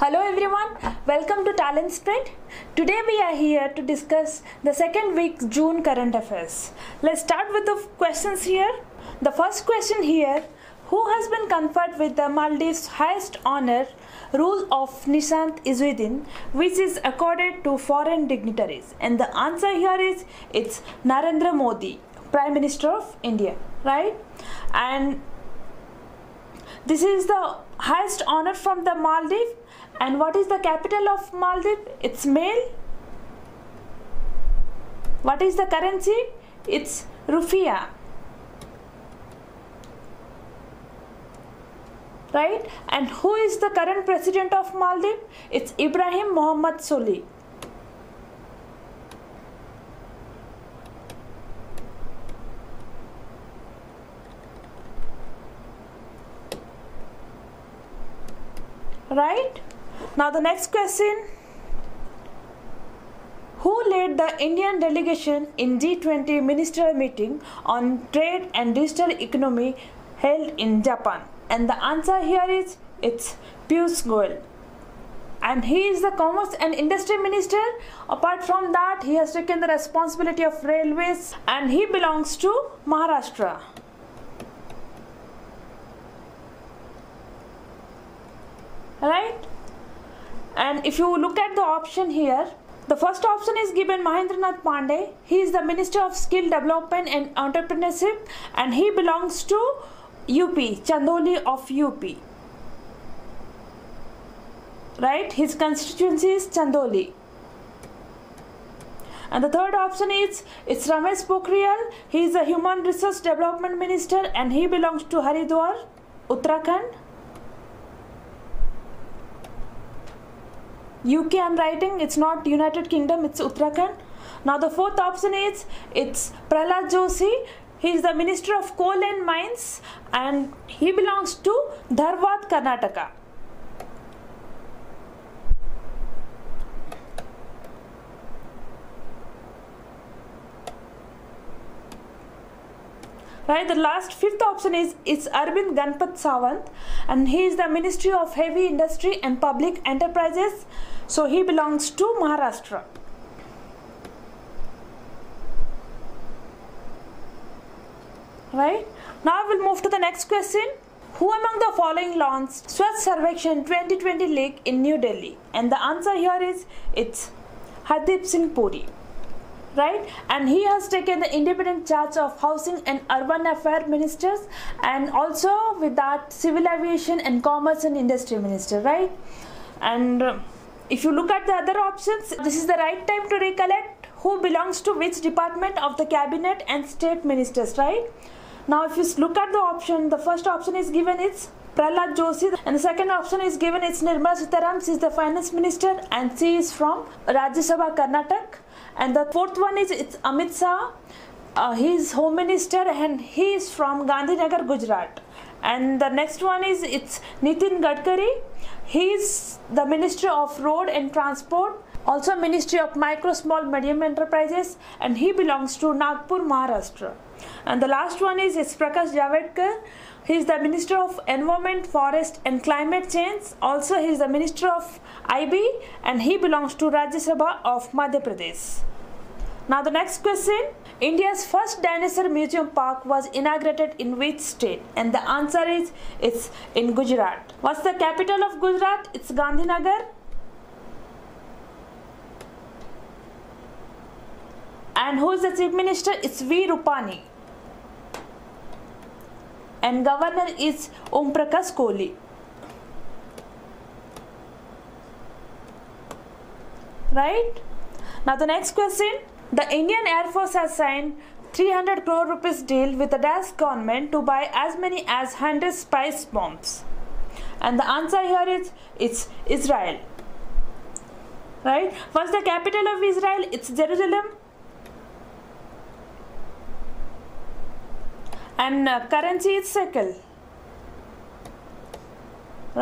Hello everyone, welcome to Talent Sprint. Today we are here to discuss the second week June current affairs. Let's start with the questions here. The first question here Who has been conferred with the Maldives' highest honor, Rule of Nishant Izzuddin, which is accorded to foreign dignitaries? And the answer here is it's Narendra Modi, Prime Minister of India, right? And this is the highest honor from the Maldives. And what is the capital of Maldives? It's Male. What is the currency? It's Rupia. Right? And who is the current president of Maldives? It's Ibrahim Mohammed Solih. Right? Now the next question. Who led the Indian delegation in G20 ministerial meeting on trade and digital economy held in Japan? And the answer here is it's Piyush Goyal. And he is the commerce and industry minister. Apart from that, he has taken the responsibility of railways and he belongs to Maharashtra. Right? And if you look at the option here, the first option is given Mahendranath Pandey. He is the Minister of Skill Development and Entrepreneurship and he belongs to UP, Chandauli of UP. Right? His constituency is Chandauli. And the third option is it's Ramesh Pokhriyal. He is the Human Resource Development Minister and he belongs to Haridwar, Uttarakhand. UK I'm writing, it's not United Kingdom, it's Uttarakhand. Now the fourth option is it's Prahlad Joshi. He is the Minister of Coal and Mines and he belongs to Dharwad, Karnataka. right the last fifth option is it's arvind ganpat sawant and he is the ministry of heavy industry and public enterprises so he belongs to maharashtra. Right? Now we'll move to the next question. Who among the following launched Swachh Sarvekshan 2020 League in New Delhi? And the answer here is it's Hardeep Singh Puri. Right? And he has taken the independent charge of housing and urban affairs ministers and also with that civil aviation and commerce and industry minister right? And uh, if you look at the other options this is the right time to recollect who belongs to which department of the cabinet and state ministers right now if you look at the option the first option is given it's Prahlad Joshi and the second option is given it's Nirmala Sitharaman she is the finance minister and she is from Rajya Sabha Karnataka and the fourth one is it's Amit Shah. Uh, he is home minister and he is from Gandhinagar, Gujarat. And the next one is it's Nitin Gadkari. He is the Minister of Road and Transport, also Ministry of Micro, Small, Medium Enterprises, and he belongs to Nagpur, Maharashtra. And the last one is it's Prakash Javadekar. He is the Minister of Environment, Forest and Climate Change. Also, he is the Minister of IB and he belongs to Rajya Sabha of Madhya Pradesh. Now the next question. India's first dinosaur museum park was inaugurated in which state? And the answer is it's in Gujarat. What's the capital of Gujarat? It's Gandhinagar. And who is the chief minister? It's V. Rupani. And governor is Om Prakash Kohli. Right? Now the next question. The Indian Air Force has signed 300 crore rupees deal with the Dash government to buy as many as 100 spice bombs. And the answer here is it's Israel. Right? What's the capital of Israel? It's Jerusalem. And uh, currency is shekel.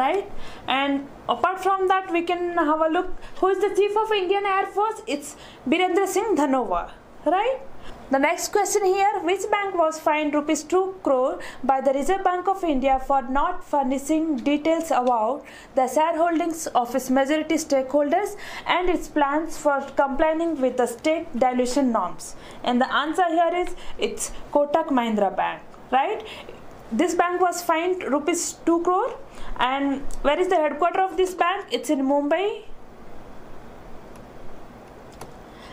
Right? And apart from that we can have a look who is the chief of indian air force it's birendra singh dhanoa right The next question here Which bank was fined rupees 2 crore by the Reserve Bank of India for not furnishing details about the shareholdings of its majority stakeholders and its plans for complying with the stake dilution norms? And the answer here is it's Kotak Mahindra Bank, right? This bank was fined rupees 2 crore. And where is the headquarter of this bank? It's in Mumbai.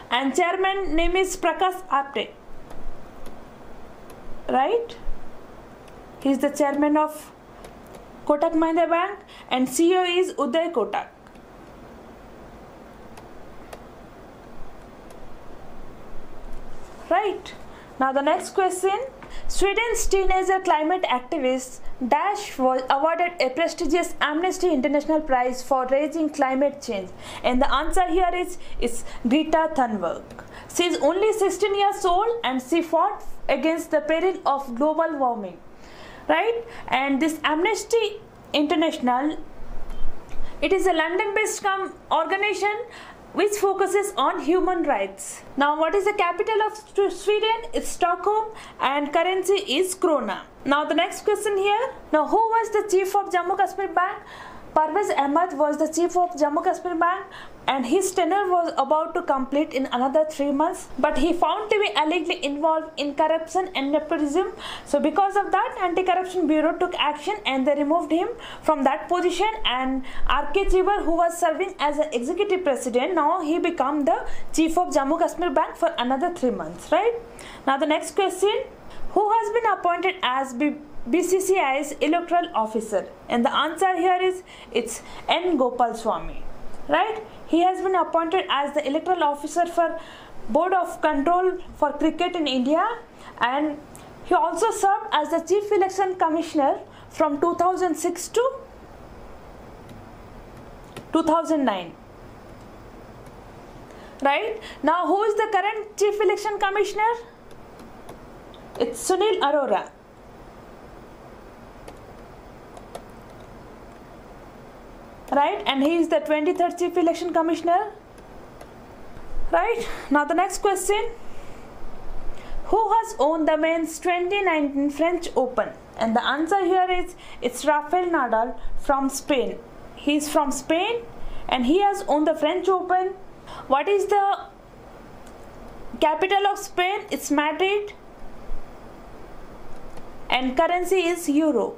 And chairman name is Prakash Apte. Right? He is the chairman of Kotak Mahindra Bank and CEO is Uday Kotak. Right? Now the next question Sweden's teenager climate activist Dash was awarded a prestigious Amnesty International Prize for raising climate change. And the answer here is, is Greta Thunberg. She is only 16 years old and she fought against the peril of global warming. Right? And this Amnesty International, it is a London-based organization which focuses on human rights. Now, what is the capital of Sweden? It's Stockholm and currency is krona. Now, the next question here. Now, who was the chief of Jammu Kashmir Bank? Parvez Ahmad was the chief of Jammu Kashmir Bank and his tenure was about to complete in another three months but he found to be allegedly involved in corruption and nepotism. So because of that anti-corruption bureau took action and they removed him from that position. And RK Chibber who was serving as an executive president now he became the chief of Jammu Kashmir Bank for another three months right? Now the next question. Who has been appointed as B BCCI's electoral officer. And the answer here is it's N. Gopalaswami right? He has been appointed as the electoral officer for Board of Control for Cricket in India. And he also served as the Chief Election Commissioner from 2006 to 2009 right? Now who is the current chief election commissioner? It's sunil arora right? And he is the 23rd chief election commissioner. Right? Now the next question. Who has won the men's 2019 french open? And the answer here is it's rafael nadal from spain. He is from spain and he has won the french open. What is the capital of spain? It's madrid. And currency is euro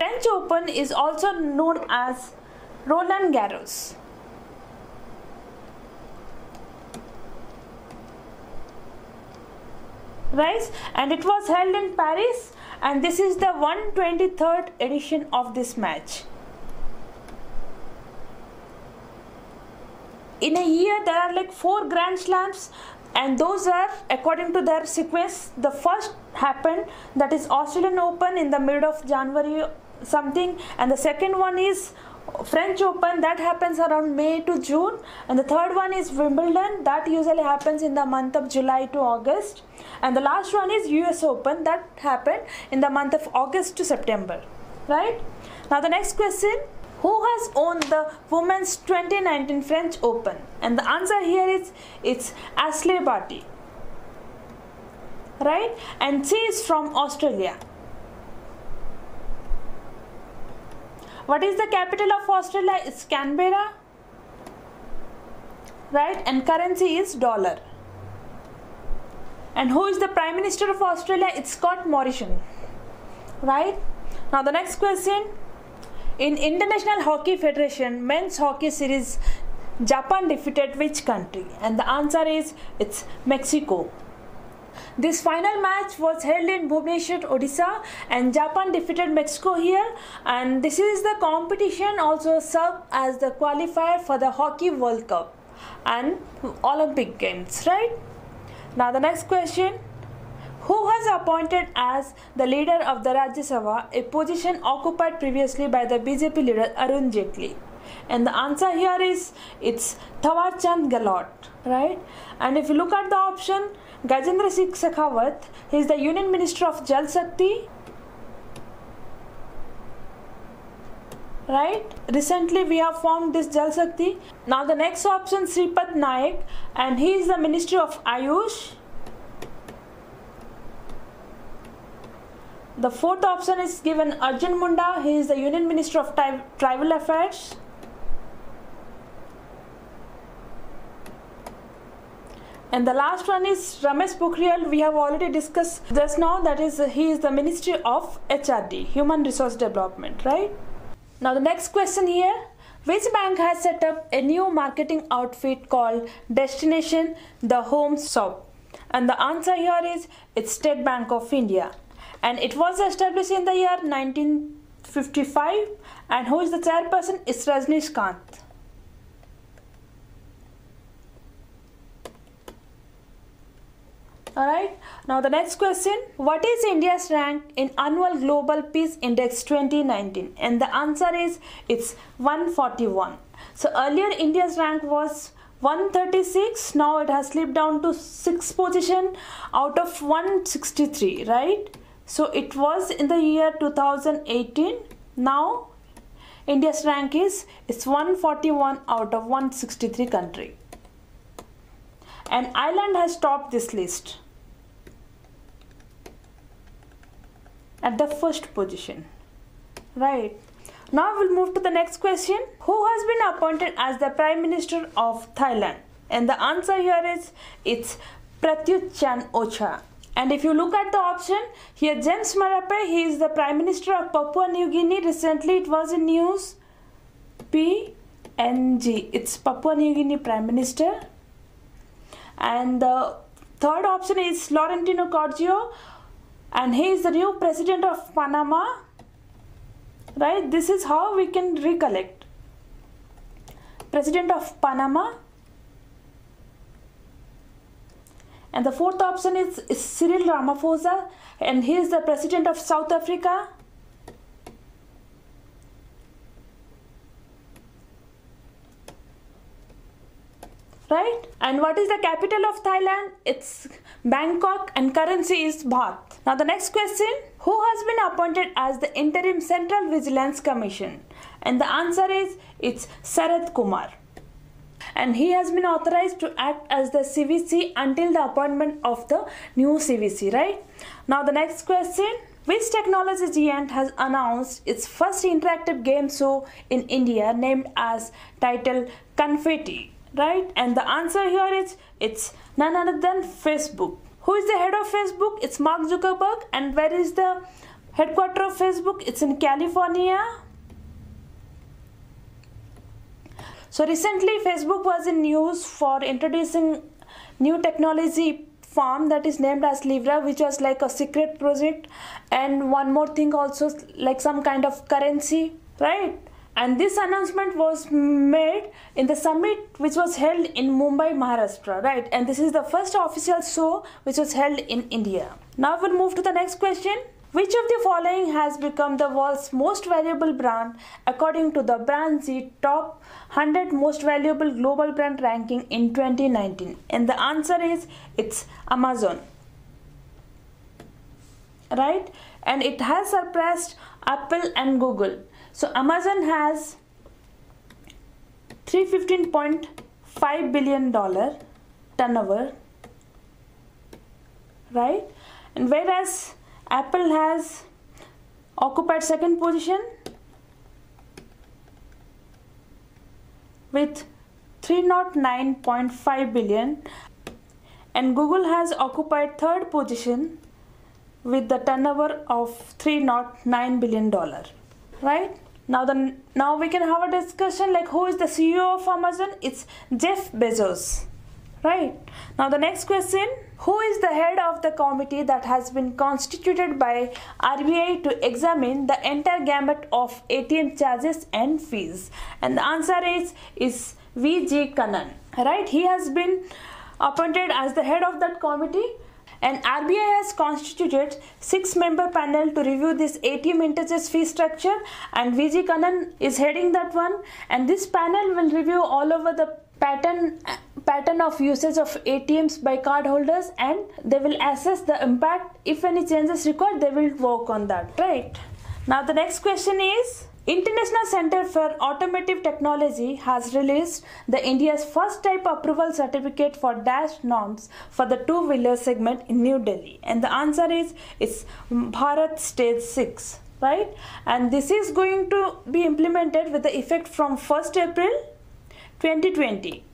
French Open is also known as Roland Garros. Right? And it was held in Paris and this is the 123rd edition of this match. In a year there are like four Grand Slams and those are according to their sequence the first happened that is Australian Open in the mid of January something. And the second one is French Open that happens around May to June. And the third one is Wimbledon that usually happens in the month of July to August. And the last one is US Open that happened in the month of August to September right? Now the next question who has won the women's 2019 French Open? And the answer here is it's Ashleigh Barty right? And she is from Australia What is the capital of Australia? It's Canberra. Right? And currency is dollar. And who is the Prime Minister of Australia? It's Scott Morrison. Right? Now the next question. In International Hockey Federation men's hockey series, Japan defeated which country? And the answer is it's Mexico. This final match was held in Bhubaneswar, Odisha and Japan defeated Mexico here and this is the competition also served as the qualifier for the Hockey World Cup and Olympic Games, right? Now the next question who was appointed as the leader of the Rajya Sabha, a position occupied previously by the BJP leader Arun Jaitley? And the answer here is it's Thawar Chand Gehlot, right? And if you look at the option, Gajendra Singh Shekhawat is the Union Minister of Jal Shakti. Right? Recently we have formed this Jal Shakti. Now the next option Sripad Naik and he is the Minister of Ayush. The fourth option is given Arjun Munda. He is the Union Minister of Tri Tribal Affairs. And the last one is Ramesh Pokhriyal. We have already discussed just now. That is, he is the Ministry of HRD, Human Resource Development, right? Now the next question here. Which bank has set up a new marketing outfit called Destination the Home Shop? And the answer here is it's State Bank of India. And it was established in the year 1955. And who is the chairperson? Is Rajnish Kant. Alright, now the next question What is India's rank in Annual Global Peace Index 2019? And the answer is it's 141. So earlier India's rank was 136, now it has slipped down to 6th position out of 163, right? So it was in the year 2018. Now India's rank is it's 141 out of 163 country and Ireland has topped this list at the first position. Right. Now we'll move to the next question. Who has been appointed as the Prime Minister of Thailand? And the answer here is it's Prayut Chan-o-cha. And if you look at the option, here James Marape, he is the Prime Minister of Papua New Guinea. Recently it was in news. PNG. It's Papua New Guinea Prime Minister. And the third option is Laurentino Cortizo and he is the new president of Panama. Right? This is how we can recollect. President of Panama. And the fourth option is, Cyril Ramaphosa and he is the president of South Africa. Right? And what is the capital of Thailand? It's Bangkok and currency is baht. Now the next question, who has been appointed as the interim Central Vigilance Commission? And the answer is it's Sharad Kumar. And he has been authorized to act as the CVC until the appointment of the new CVC, right? Now the next question, which technology giant has announced its first interactive game show in India named as title Confetti? Right? And the answer here is it's none other than facebook. Who is the head of facebook? It's mark zuckerberg. And where is the headquarter of facebook? It's in california. So recently facebook was in news for introducing new technology farm that is named as libra which was like a secret project. And one more thing also like some kind of currency. Right and this announcement was made in the summit which was held in Mumbai, Maharashtra, right? And this is the first official show which was held in India. Now we'll move to the next question. Which of the following has become the world's most valuable brand according to the BrandZ Top 100 Most Valuable Global Brand Ranking in 2019? And the answer is it's Amazon. Right? And it has surpassed Apple and Google. So Amazon has 315.5 billion dollar turnover right? And whereas Apple has occupied second position with 309.5 billion and Google has occupied third position with the turnover of 309 billion dollar right? Now the now we can have a discussion like who is the ceo of amazon? It's jeff bezos right? Now the next question who is the head of the committee that has been constituted by rbi to examine the entire gamut of atm charges and fees? And the answer is is vg kannan right? He has been appointed as the head of that committee and RBI has constituted six member panel to review this ATM interchange fee structure and VG Kannan is heading that one. And this panel will review all over the pattern pattern of usage of ATMs by cardholders and they will assess the impact. If any changes required they will work on that right? Now the next question is International Center for Automotive Technology has released the India's first type approval certificate for dash norms for the two-wheeler segment in New Delhi. And the answer is it's Bharat Stage 6, right? And this is going to be implemented with the effect from 1st April 2020.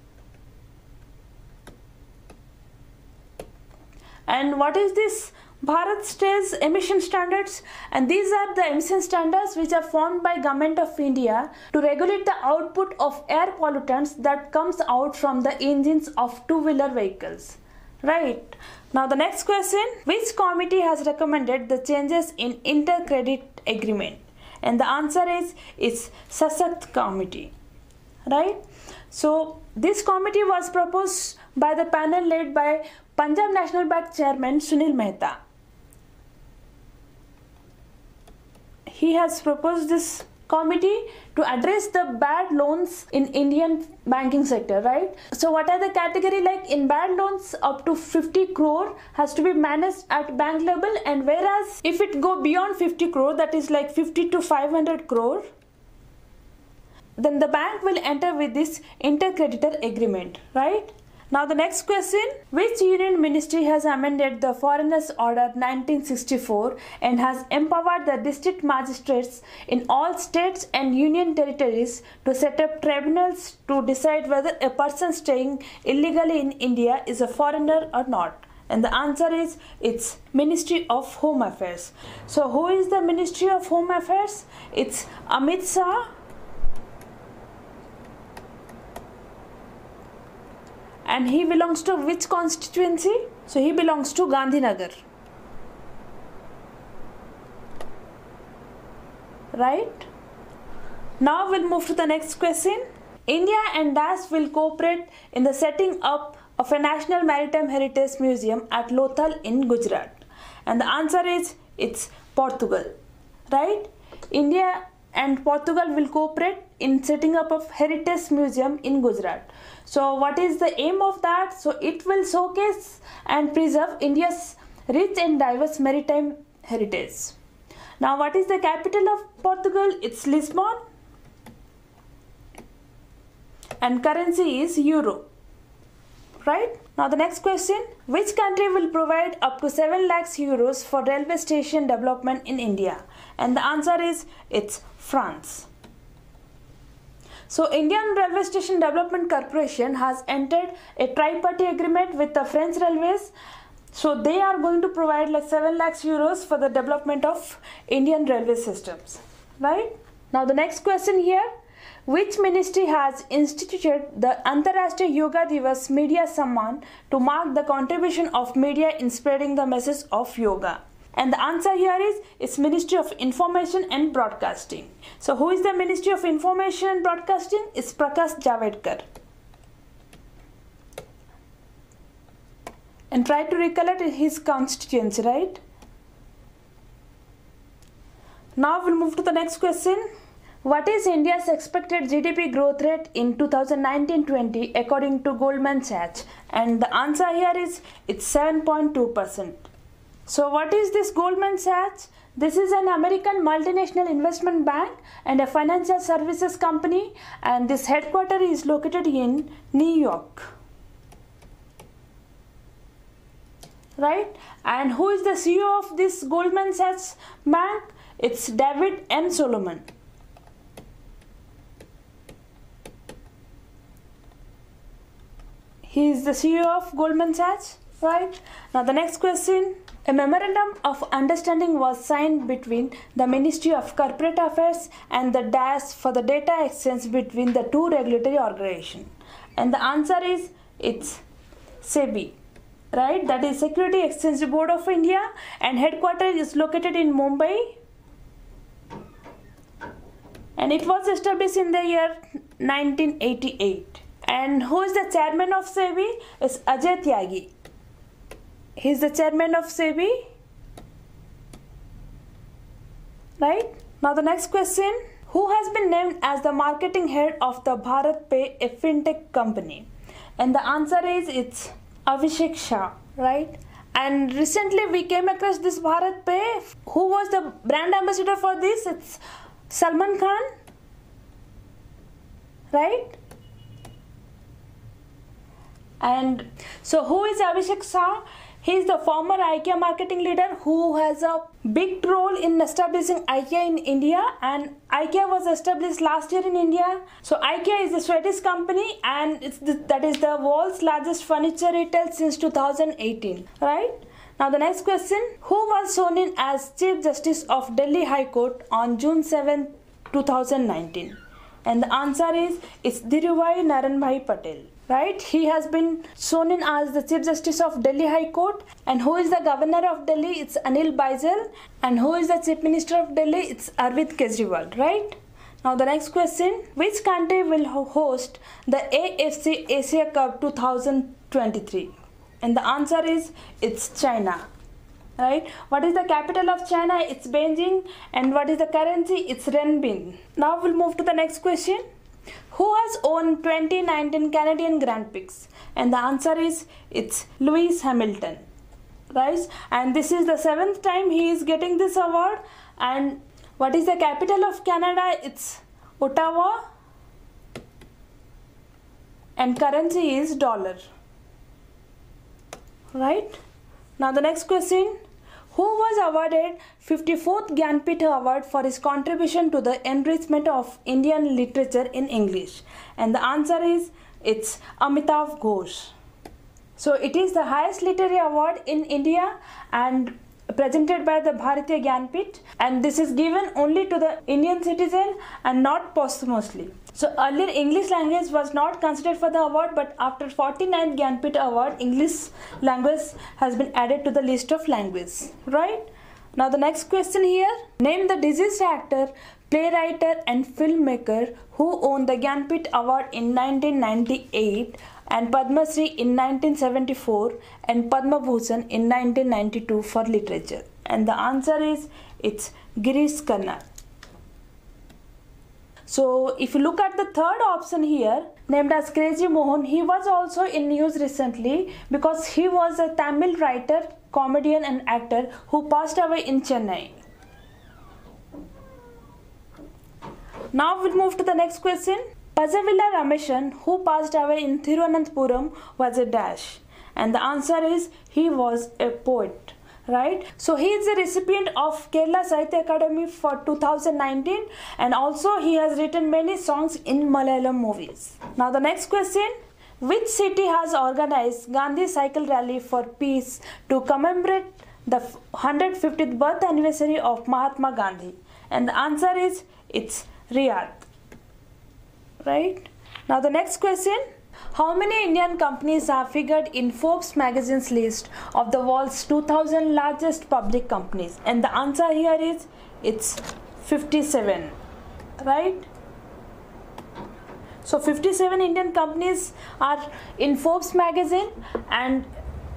And what is this Bharat Stage emission standards and these are the emission standards which are formed by government of India to regulate the output of air pollutants that comes out from the engines of two-wheeler vehicles. Right. Now the next question, which committee has recommended the changes in inter-credit agreement? And the answer is, it's Sashakt committee. Right. So this committee was proposed by the panel led by Punjab National Bank Chairman Sunil Mehta. He has proposed this committee to address the bad loans in Indian banking sector, right? So what are the category like in bad loans up to 50 crore has to be managed at bank level and whereas if it go beyond 50 crore that is like 50 to 500 crore then the bank will enter with this intercreditor agreement, right? Now the next question, which union ministry has amended the Foreigners Order 1964 and has empowered the district magistrates in all states and union territories to set up tribunals to decide whether a person staying illegally in India is a foreigner or not? And the answer is it's Ministry of Home Affairs. So who is the Ministry of Home Affairs? It's Amit Shah and he belongs to which constituency? So he belongs to Gandhinagar. Right? Now we'll move to the next question. India and DAS will cooperate in the setting up of a National Maritime Heritage Museum at Lothal in Gujarat. And the answer is it's Portugal. Right? India and Portugal will cooperate in setting up of Heritage Museum in Gujarat. So what is the aim of that? So it will showcase and preserve India's rich and diverse maritime heritage. Now what is the capital of Portugal? It's Lisbon and currency is euro. Right? Now the next question, which country will provide up to 7 lakhs euros for railway station development in India? And the answer is it's France. So Indian Railway Station Development Corporation has entered a tri-party agreement with the French Railways. So they are going to provide like 7 lakhs euros for the development of Indian railway systems. Right? Now the next question here. Which ministry has instituted the Antarashtriya Yoga Divas Media Samman to mark the contribution of media in spreading the message of yoga? And the answer here is it's Ministry of Information and Broadcasting. So who is the Ministry of Information and Broadcasting? It's Prakash Javadekar. And try to recollect his constituency, right? Now we'll move to the next question. What is India's expected GDP growth rate in 2019-20 according to Goldman Sachs? And the answer here is it's 7.2%. So what is this Goldman Sachs? This is an American multinational investment bank and a financial services company and this headquarter is located in New York. Right? And who is the CEO of this Goldman Sachs bank? It's David M. Solomon. He is the CEO of Goldman Sachs, right? Now the next question. A memorandum of understanding was signed between the Ministry of Corporate Affairs and the DAS for the data exchange between the two regulatory organizations. And the answer is it's SEBI, right? That is Security Exchange Board of India and headquarters is located in Mumbai. And it was established in the year 1988. And who is the chairman of SEBI? Is Ajay Tyagi. He is the chairman of SEBI. Right? Now the next question. Who has been named as the marketing head of the BharatPe, a fintech company? And the answer is it's Abhishek Shah, right? And recently we came across this BharatPe. Who was the brand ambassador for this? It's Salman Khan? Right? And so, who is Abhishek Shah? He is the former IKEA marketing leader who has a big role in establishing IKEA in India and IKEA was established last year in India. So IKEA is a Swedish company and the, that is the world's largest furniture retail since 2018, right? Now the next question, who was sworn in as Chief Justice of Delhi High Court on June 7, 2019? And the answer is it's Dhirubhai Naranbhai Patel right? He has been sworn in as the chief justice of delhi high court. And who is the governor of delhi? It's anil baijal. And who is the chief minister of delhi? It's arvind kejriwal. Right? Now the next question. Which country will host the afc asia cup 2023 and the answer is it's china. Right? What is the capital of china? It's beijing. And what is the currency? It's renminbi. Now we'll move to the next question who has won 2019 Canadian Grand Prix? And the answer is it's Lewis Hamilton. Right? And this is the seventh time he is getting this award. And what is the capital of Canada? It's Ottawa. And currency is dollar. Right? Now the next question who was awarded 54th Gyanpith Award for his contribution to the enrichment of Indian literature in English? And the answer is it's Amitav Ghosh. So it is the highest literary award in India and presented by the Bharatiya Gyanpith and this is given only to the Indian citizen and not posthumously. So earlier English language was not considered for the award but after 49th Gyanpith award English language has been added to the list of languages right? Now the next question here. Name the deceased actor playwright and filmmaker who won the Gyanpith award in 1998 and Padma Shri in 1974 and Padma Bhushan in 1992 for literature. And the answer is it's Girish Karnad so if you look at the third option here named as Crazy Mohan, he was also in news recently because he was a Tamil writer, comedian and actor who passed away in Chennai. Now we'll move to the next question. Pazhavila Ramesan, who passed away in Thiruvananthapuram, was a dash. And the answer is he was a poet right? So he is a recipient of kerala sahitya academy for 2019 and also he has written many songs in malayalam movies. Now the next question. Which city has organized gandhi cycle rally for peace to commemorate the 150th birth anniversary of mahatma gandhi? And the answer is it's riyadh. Right? Now the next question how many Indian companies are figured in Forbes magazine's list of the world's 2000 largest public companies? And the answer here is it's 57, right? So 57 Indian companies are in Forbes magazine and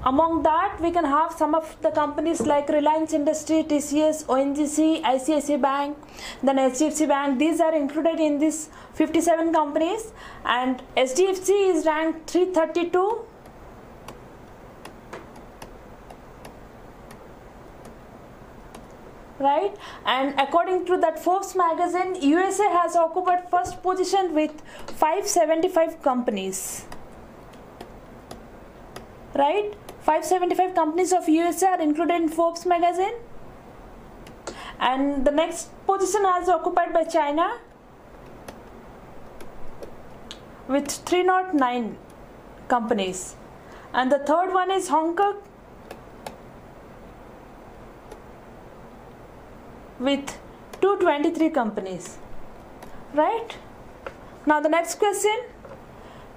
among that, we can have some of the companies like Reliance Industry, TCS, ONGC, ICICI Bank, then HDFC Bank. These are included in this 57 companies, and HDFC is ranked 332. Right, and according to that Forbes magazine, USA has occupied first position with 575 companies. Right, 575 companies of USA are included in Forbes magazine. And the next position is occupied by China with 309 companies. And the third one is Hong Kong with 223 companies. Right? Now the next question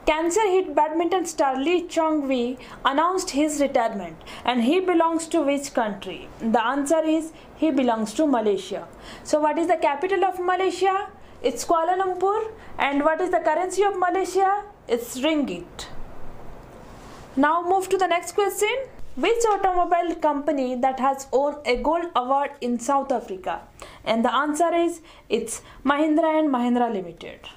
Cancer hit badminton star Lee Chong Wei announced his retirement and he belongs to which country? The answer is he belongs to Malaysia. So what is the capital of Malaysia? It's Kuala Lumpur and what is the currency of Malaysia? It's ringgit. Now move to the next question. Which automobile company that has won a gold award in South Africa? And the answer is it's Mahindra and Mahindra Limited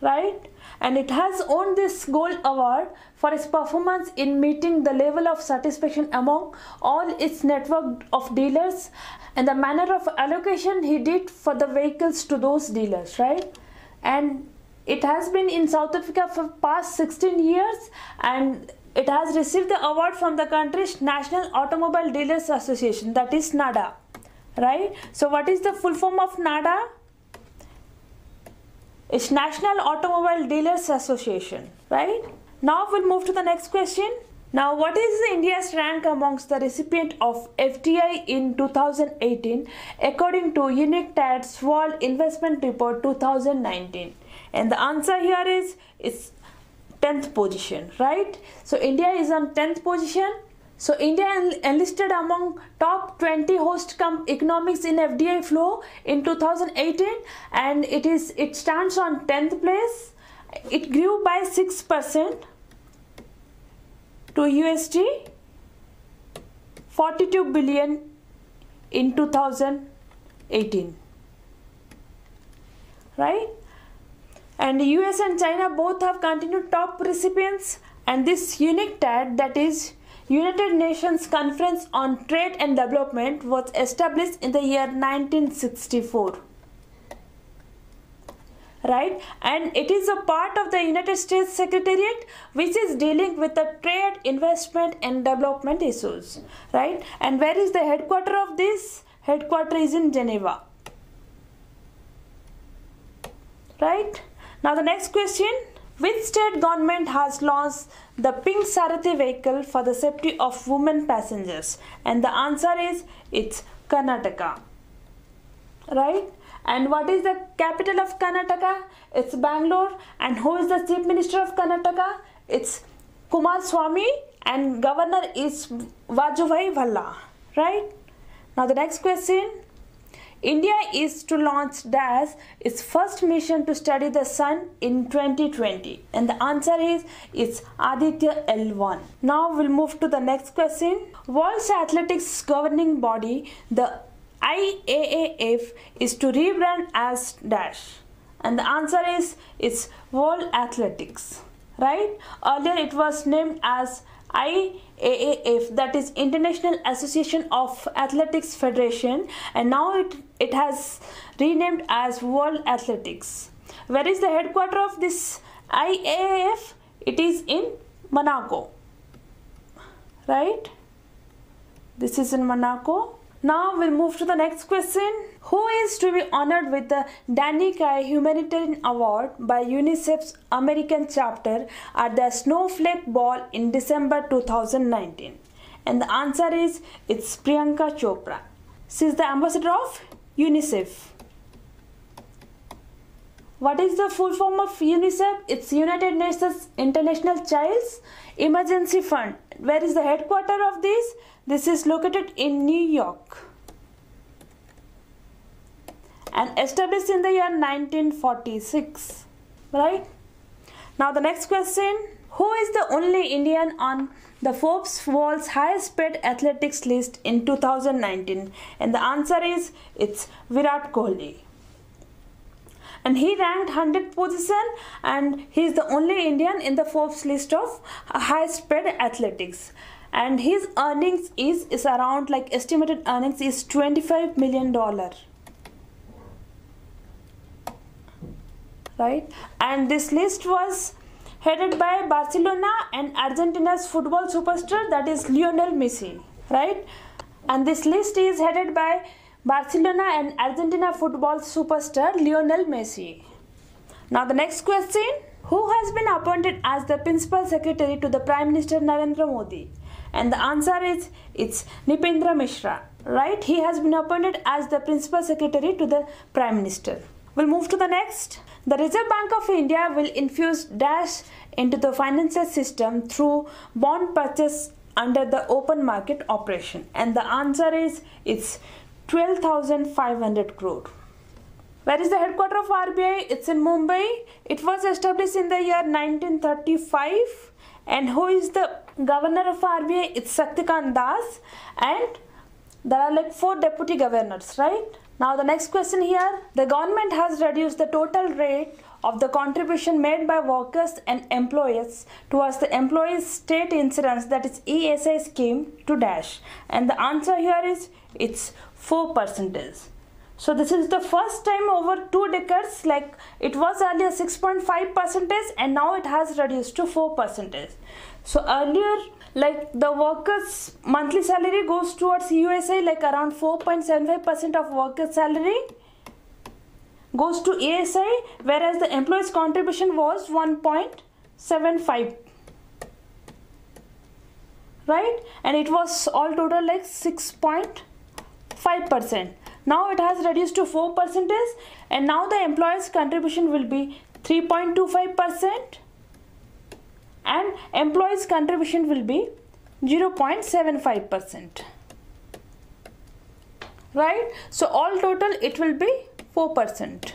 right? And it has won this gold award for its performance in meeting the level of satisfaction among all its network of dealers and the manner of allocation he did for the vehicles to those dealers, right? And it has been in South Africa for past 16 years and it has received the award from the country's National Automobile Dealers Association that is NADA right so what is the full form of NADA it's National Automobile Dealers Association right? Now we'll move to the next question. Now what is India's rank amongst the recipient of FDI in 2018 according to UNCTAD's World Investment Report 2019 and the answer here is it's 10th position right? So India is on 10th position so India enlisted among top 20 host economics in FDI flow in 2018 and it is it stands on 10th place. It grew by 6% to USD 42 billion in 2018 right and US and China both have continued top recipients and this UNCTAD that is United Nations Conference on Trade and Development was established in the year 1964 right? And it is a part of the united states secretariat which is dealing with the trade investment and development issues. Right? And where is the headquarter of this? Headquarter is in geneva. Right? Now the next question which state government has launched the Pink Sarathi vehicle for the safety of women passengers? And the answer is it's Karnataka. Right? And what is the capital of Karnataka? It's Bangalore. And who is the chief minister of Karnataka? It's Kumaraswamy and governor is Vajubhai Vala. Right? Now the next question India is to launch DAS its first mission to study the sun in 2020 and the answer is it's Aditya L1. Now we'll move to the next question. World Athletics governing body the IAAF is to rebrand as Dash and the answer is it's World Athletics right earlier it was named as IAAF that is International Association of Athletics Federation and now it, it has renamed as World Athletics. Where is the headquarter of this IAAF? It is in Monaco. Right? This is in Monaco. Now we'll move to the next question. Who is to be honored with the Danny Kaye Humanitarian Award by UNICEF's American chapter at the Snowflake Ball in December 2019? And the answer is it's Priyanka Chopra. She is the ambassador of UNICEF. What is the full form of UNICEF? It's United Nations International Child's Emergency Fund. Where is the headquarter of this? This is located in New York and established in the year 1946. Right? Now the next question. Who is the only Indian on the Forbes World's highest paid athletics list in 2019? And the answer is it's Virat Kohli and he ranked 100th position and he is the only Indian in the Forbes list of highest paid athletics and his earnings is, is around like estimated earnings is 25 million dollar right and this list was headed by Barcelona and Argentina's football superstar that is Lionel Messi right and this list is headed by Barcelona and Argentina football superstar Lionel Messi. Now the next question. Who has been appointed as the principal secretary to the Prime Minister Narendra Modi? And the answer is it's Nripendra Mishra. Right? He has been appointed as the principal secretary to the Prime Minister. We'll move to the next. The Reserve Bank of India will infuse dash into the financial system through bond purchase under the open market operation. And the answer is it's 12,500 crore. Where is the headquarter of RBI? It's in Mumbai. It was established in the year 1935. And who is the governor of RBI? It's Shaktikanta Das. And there are like four deputy governors, right? Now the next question here. The government has reduced the total rate of the contribution made by workers and employers towards the employees state insurance that is ESI scheme to dash. And the answer here is it's 4 percentage. So this is the first time over two decades like it was earlier 6.5 percentage and now it has reduced to 4 percentage. So earlier like the workers monthly salary goes towards ESI like around 4.75 percent of workers salary goes to ESI whereas the employees contribution was 1.75 right? And it was all total like 6.5 percent. Now it has reduced to 4 percentage and now the employees contribution will be 3.25 percent and employees contribution will be 0.75 percent right so all total it will be 4%.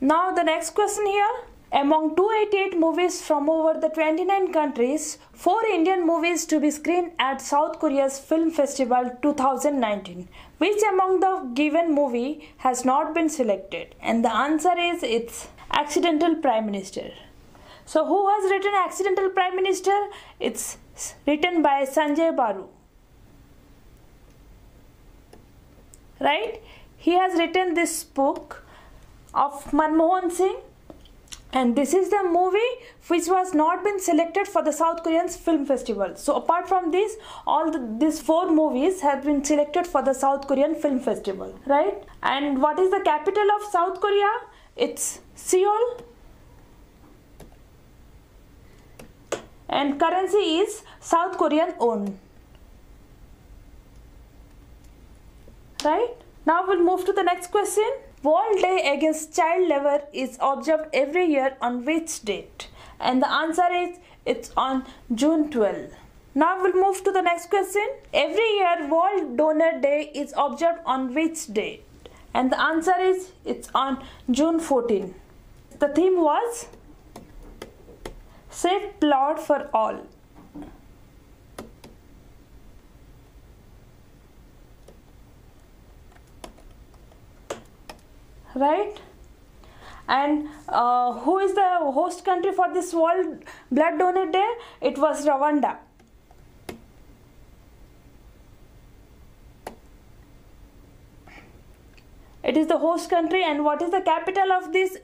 Now the next question here. Among 288 movies from over the 29 countries, 4 Indian movies to be screened at South Korea's Film Festival 2019. Which among the given movie has not been selected? And the answer is it's Accidental Prime Minister. So who has written Accidental Prime Minister? It's written by Sanjay Baru. Right? he has written this book of Manmohan Singh and this is the movie which was not been selected for the South Korean Film Festival. So apart from this, all the, these four movies have been selected for the South Korean Film Festival, right? And what is the capital of South Korea? It's Seoul. And currency is South Korean won. Right? Now we'll move to the next question. World Day Against Child Labor is observed every year on which date? And the answer is it's on June 12. Now we'll move to the next question. Every year World Donor Day is observed on which date? And the answer is it's on June 14. The theme was Safe Blood for All. right? And uh, who is the host country for this world blood donor day? It was rwanda. It is the host country and what is the capital of this?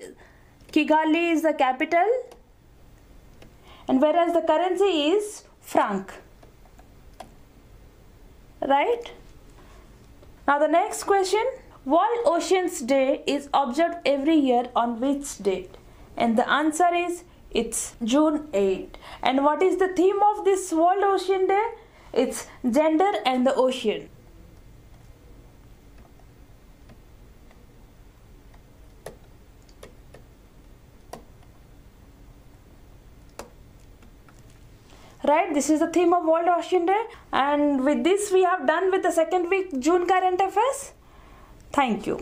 Kigali is the capital and whereas the currency is franc right now the next question World Oceans Day is observed every year on which date? And the answer is it's June 8. And what is the theme of this World Ocean Day? It's gender and the ocean. Right? This is the theme of world ocean day. And with this we have done with the second week june current affairs. Thank you.